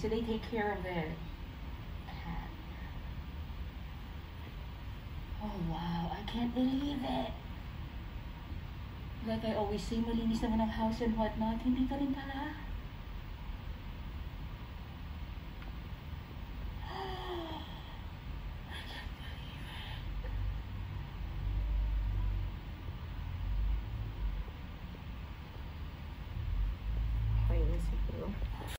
So they take care of the cat. Oh, wow. I can't believe it. Like I always say, malinis naman ang house and whatnot. Hindi pa rin pala.